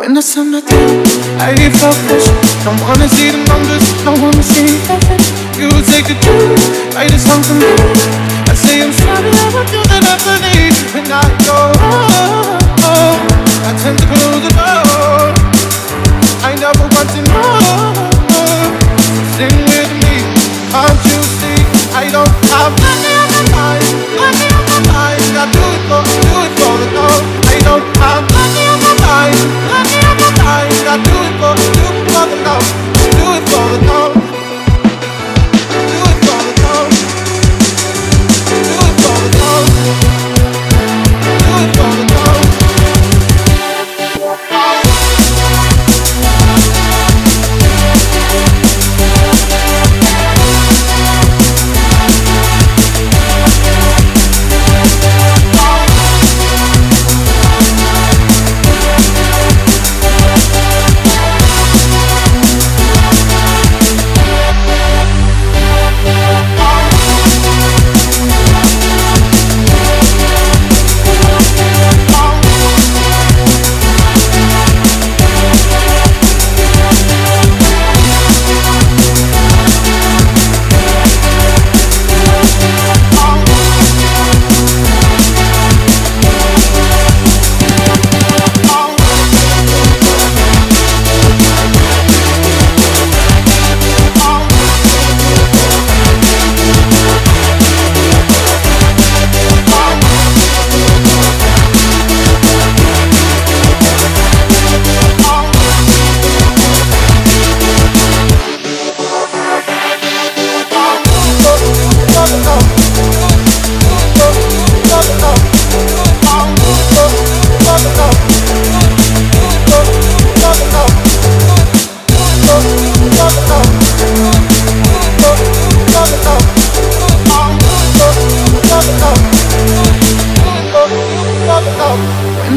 When the summer through, I felt pressure. Don't wanna see the numbers, don't wanna see heaven. You take a trip, write a song for me. I say I'm sorry, I will do that I believe. When I go home, I tend to close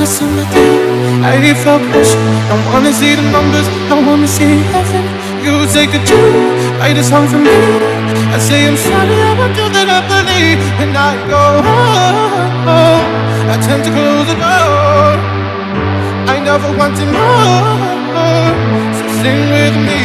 When the summer through, I felt pressure. Don't wanna see the numbers, don't wanna see heaven. You take a trip, write a song for me. I say I'm sorry, I will do that I believe. And I go home, I tend to close the door. I never want to know. So sing with me,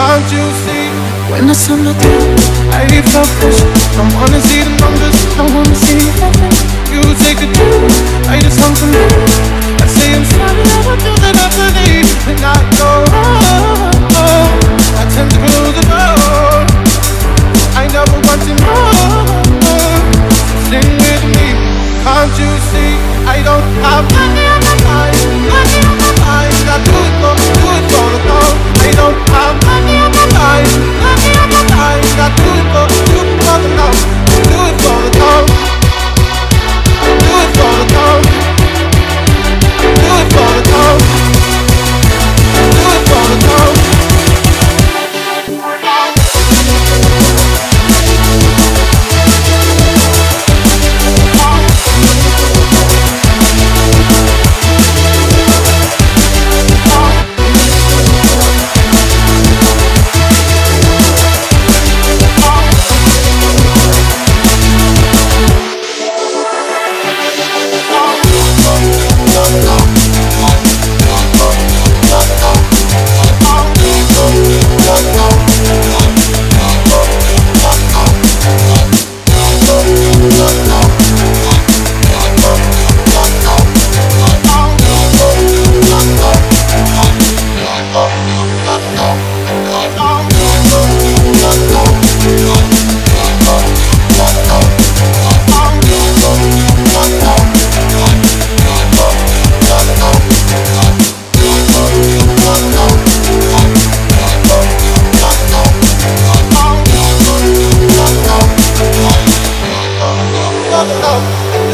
can't you see? When the summer through, I felt pressure. Don't wanna see the numbers, don't wanna see heaven you take the news I just want some news I say I'm sorry, I won't do that I believe And I go, oh, oh, I tend to close the door I never want to know. Sing with me, can't you see? I don't have money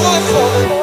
my for.